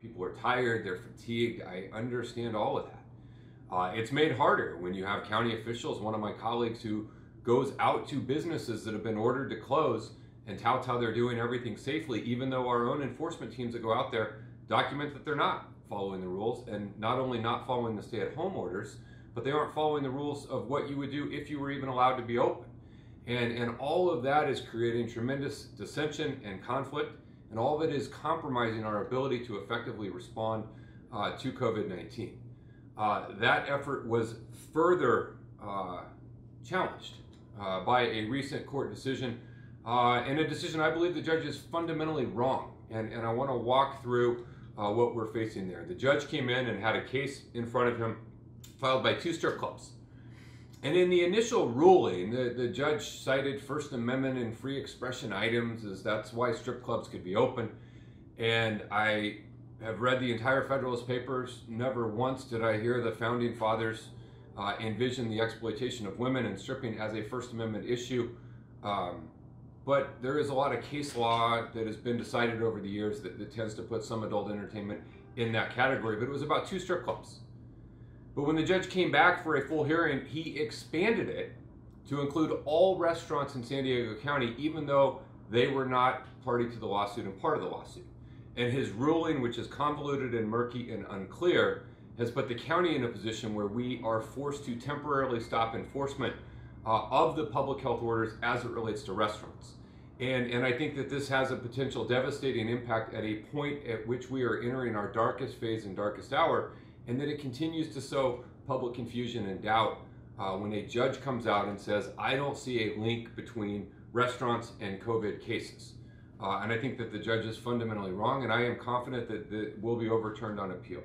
People are tired, they're fatigued. I understand all of that. Uh, it's made harder when you have county officials, one of my colleagues who goes out to businesses that have been ordered to close and touts how they're doing everything safely, even though our own enforcement teams that go out there document that they're not following the rules and not only not following the stay at home orders, but they aren't following the rules of what you would do if you were even allowed to be open. And, and all of that is creating tremendous dissension and conflict, and all of it is compromising our ability to effectively respond uh, to COVID 19. Uh, that effort was further uh, challenged uh, by a recent court decision, uh, and a decision I believe the judge is fundamentally wrong. And, and I want to walk through uh, what we're facing there. The judge came in and had a case in front of him filed by two strip clubs. And in the initial ruling, the, the judge cited First Amendment and free expression items as that's why strip clubs could be open. And I have read the entire Federalist Papers. Never once did I hear the founding fathers uh, envision the exploitation of women and stripping as a First Amendment issue. Um, but there is a lot of case law that has been decided over the years that, that tends to put some adult entertainment in that category. But it was about two strip clubs. But when the judge came back for a full hearing, he expanded it to include all restaurants in San Diego County, even though they were not party to the lawsuit and part of the lawsuit. And his ruling, which is convoluted and murky and unclear, has put the county in a position where we are forced to temporarily stop enforcement uh, of the public health orders as it relates to restaurants. And, and I think that this has a potential devastating impact at a point at which we are entering our darkest phase and darkest hour and that it continues to sow public confusion and doubt uh, when a judge comes out and says, I don't see a link between restaurants and COVID cases. Uh, and I think that the judge is fundamentally wrong, and I am confident that it will be overturned on appeal.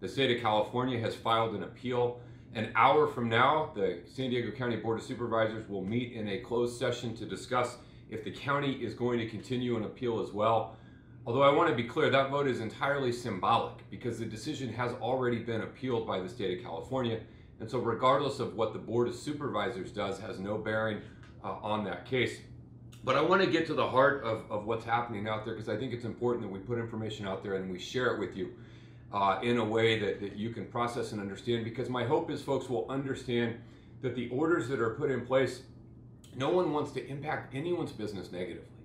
The state of California has filed an appeal. An hour from now, the San Diego County Board of Supervisors will meet in a closed session to discuss if the county is going to continue an appeal as well. Although I want to be clear, that vote is entirely symbolic because the decision has already been appealed by the state of California. And so, regardless of what the Board of Supervisors does, has no bearing uh, on that case. But I want to get to the heart of, of what's happening out there because I think it's important that we put information out there and we share it with you uh, in a way that, that you can process and understand. Because my hope is folks will understand that the orders that are put in place, no one wants to impact anyone's business negatively.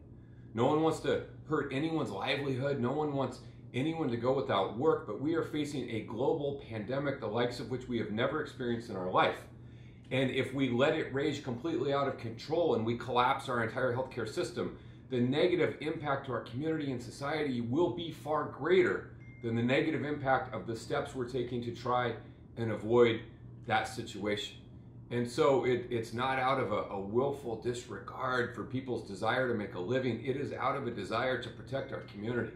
No one wants to hurt anyone's livelihood. No one wants anyone to go without work, but we are facing a global pandemic, the likes of which we have never experienced in our life. And if we let it rage completely out of control and we collapse our entire healthcare system, the negative impact to our community and society will be far greater than the negative impact of the steps we're taking to try and avoid that situation. And so it, it's not out of a, a, willful disregard for people's desire to make a living. It is out of a desire to protect our community,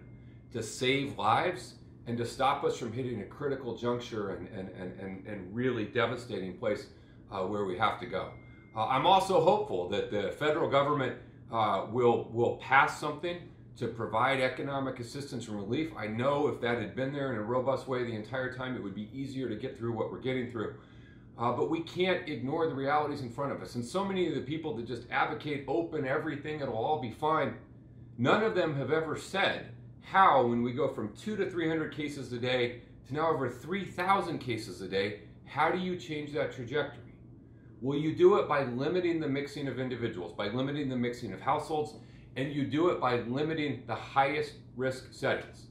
to save lives, and to stop us from hitting a critical juncture and, and, and, and, and really devastating place uh, where we have to go. Uh, I'm also hopeful that the federal government uh, will, will pass something to provide economic assistance and relief. I know if that had been there in a robust way the entire time, it would be easier to get through what we're getting through. Uh, but we can't ignore the realities in front of us. And so many of the people that just advocate open everything, it'll all be fine, none of them have ever said how, when we go from two to 300 cases a day to now over 3,000 cases a day, how do you change that trajectory? Will you do it by limiting the mixing of individuals, by limiting the mixing of households, and you do it by limiting the highest risk settings?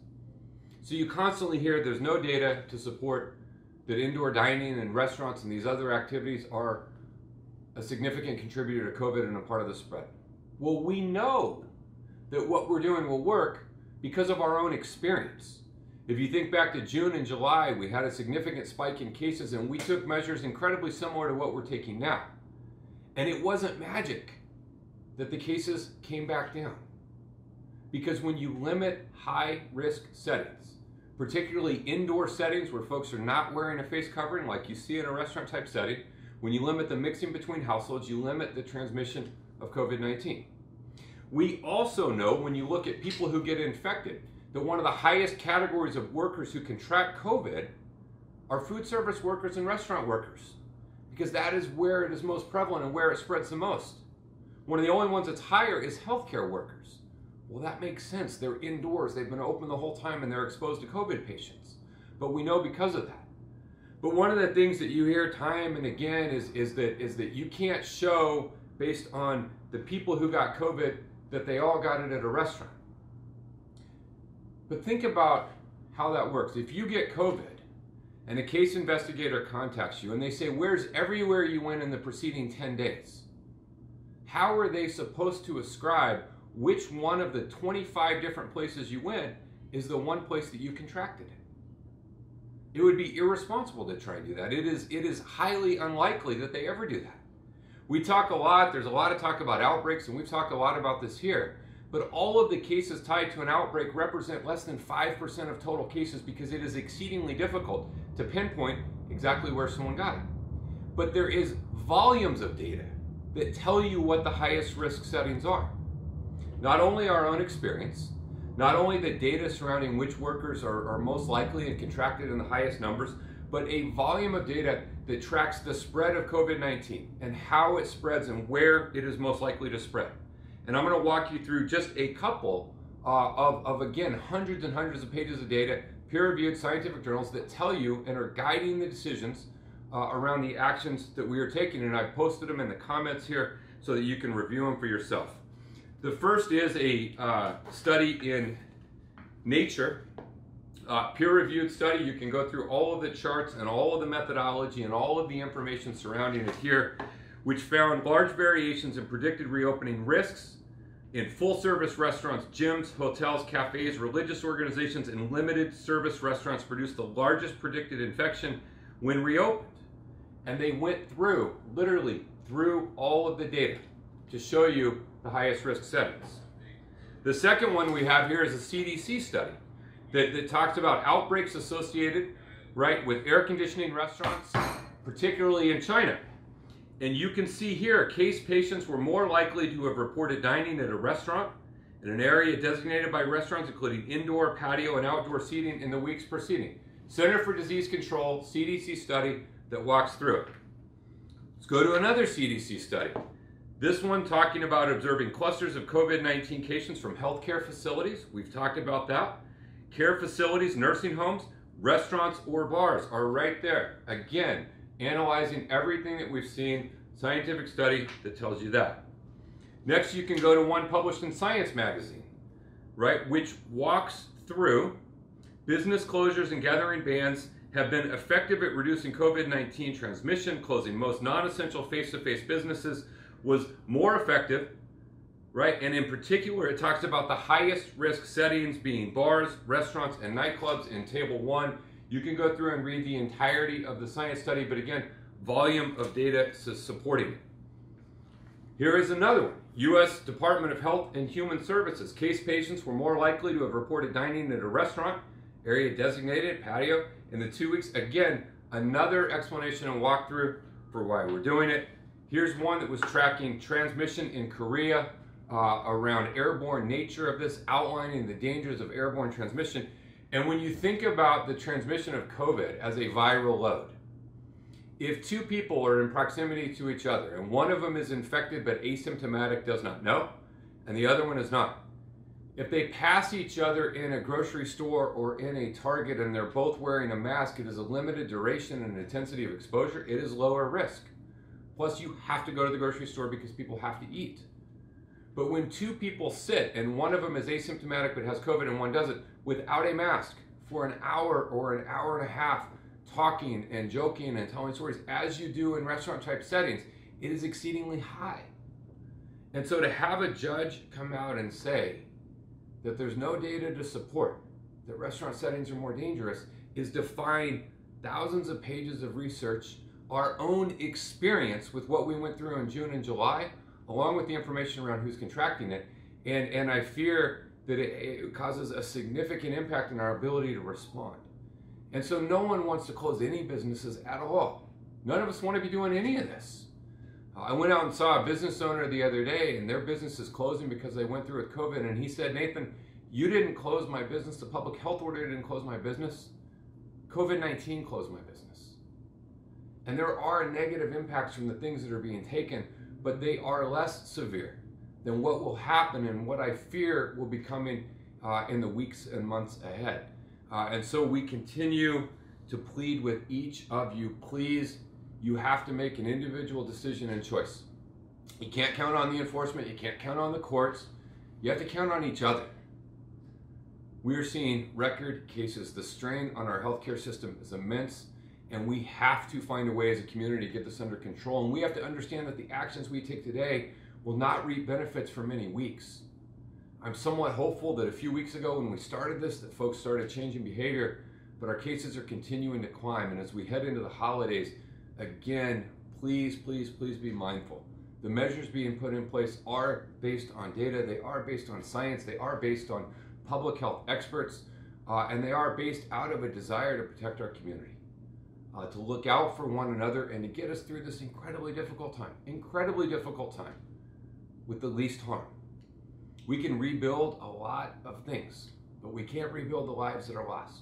So you constantly hear there's no data to support that indoor dining and restaurants and these other activities are a significant contributor to COVID and a part of the spread. Well, we know that what we're doing will work because of our own experience. If you think back to June and July, we had a significant spike in cases and we took measures incredibly similar to what we're taking now. And it wasn't magic that the cases came back down. Because when you limit high risk settings, particularly indoor settings where folks are not wearing a face covering like you see in a restaurant type setting, when you limit the mixing between households, you limit the transmission of COVID 19. We also know when you look at people who get infected that one of the highest categories of workers who contract COVID are food service workers and restaurant workers because that is where it is most prevalent and where it spreads the most. One of the only ones that's higher is healthcare workers Well, that makes sense. They're indoors, they've been open the whole time, and they're exposed to COVID patients. But we know because of that. But one of the things that you hear time and again is, is, that, is that you can't show based on the people who got COVID that they all got it at a restaurant. But think about how that works. If you get COVID and a case investigator contacts you and they say, Where's everywhere you went in the preceding 10 days? How are they supposed to ascribe which one of the 25 different places you went is the one place that you contracted it? Would be irresponsible to try and do that. It is, it is highly unlikely that they ever do that. We talk a lot, there's a lot of talk about outbreaks, and we've talked a lot about this here. But all of the cases tied to an outbreak represent less than 5% of total cases because it is exceedingly difficult to pinpoint exactly where someone got it. But there is volumes of data that tell you what the highest risk settings are. Not only our own experience, not only the data surrounding which workers are, are most likely and contracted in the highest numbers, but a volume of data that tracks the spread of COVID 19 and how it spreads and where it is most likely to spread. And I'm going to walk you through just a couple uh, of, of, again, hundreds and hundreds of pages of data, peer reviewed scientific journals that tell you and are guiding the decisions uh, around the actions that we are taking. And I've posted them in the comments here so that you can review them for yourself. The first is a uh, study in Nature, uh, peer-reviewed study. You can go through all of the charts and all of the methodology and all of the information surrounding it here, which found large variations in predicted reopening risks in full-service restaurants, gyms, hotels, cafes, religious organizations, and limited service restaurants produced the largest predicted infection when reopened. And they went through, literally through all of the data to show you the highest risk settings. The second one we have here is a CDC study that, that talks about outbreaks associated, right, with air conditioning restaurants, particularly in China. And you can see here, case patients were more likely to have reported dining at a restaurant in an area designated by restaurants, including indoor, patio, and outdoor seating in the weeks preceding. Center for Disease Control, CDC study that walks through it. Let's go to another CDC study. This one talking about observing clusters of COVID 19 cases from healthcare facilities. We've talked about that. Care facilities, nursing homes, restaurants, or bars are right there. Again, analyzing everything that we've seen, scientific study that tells you that. Next, you can go to one published in Science Magazine, right, which walks through business closures and gathering bans have been effective at reducing COVID 19 transmission, closing most non essential face to face businesses was more effective, right? And in particular, it talks about the highest risk settings being bars, restaurants, and nightclubs in table one. You can go through and read the entirety of the science study, but again, volume of data supporting it. Here is another one. U.S. Department of Health and Human Services. Case patients were more likely to have reported dining at a restaurant, area designated, patio, in the two weeks. Again, another explanation and walkthrough for why we're doing it. Here's one that was tracking transmission in Korea uh, around airborne nature of this, outlining the dangers of airborne transmission. And when you think about the transmission of COVID as a viral load, if two people are in proximity to each other and one of them is infected but asymptomatic does not know, and the other one is not, if they pass each other in a grocery store or in a Target and they're both wearing a mask, it is a limited duration and intensity of exposure, it is lower risk. Plus, you have to go to the grocery store because people have to eat. But when two people sit and one of them is asymptomatic but has COVID and one doesn't, without a mask for an hour or an hour and a half, talking and joking and telling stories, as you do in restaurant type settings, it is exceedingly high. And so to have a judge come out and say that there's no data to support that restaurant settings are more dangerous is defying thousands of pages of research our own experience with what we went through in June and July, along with the information around who's contracting it. And, and I fear that it, it causes a significant impact in our ability to respond. And so no one wants to close any businesses at all. None of us want to be doing any of this. I went out and saw a business owner the other day, and their business is closing because they went through with COVID. And he said, Nathan, you didn't close my business. The public health order didn't close my business. COVID 19 closed my business. And there are negative impacts from the things that are being taken, but they are less severe than what will happen and what I fear will be coming uh, in the weeks and months ahead. Uh, and so we continue to plead with each of you please, you have to make an individual decision and choice. You can't count on the enforcement, you can't count on the courts, you have to count on each other. We are seeing record cases. The strain on our healthcare system is immense, and we have to find a way as a community to get this under control. And we have to understand that the actions we take today will not reap benefits for many weeks. I'm somewhat hopeful that a few weeks ago when we started this, that folks started changing behavior, but our cases are continuing to climb. And as we head into the holidays, again, please, please, please be mindful. The measures being put in place are based on data, they are based on science, they are based on public health experts, uh, and they are based out of a desire to protect our community, uh, to look out for one another, and to get us through this incredibly difficult time. Incredibly difficult time with the least harm. We can rebuild a lot of things, but we can't rebuild the lives that are lost.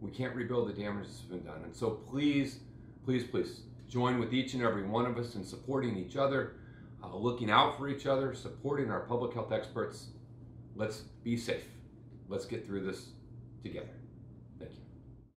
We can't rebuild the damage that's been done. And so please, please, please join with each and every one of us in supporting each other, uh, looking out for each other, supporting our public health experts. Let's be safe. Let's get through this together.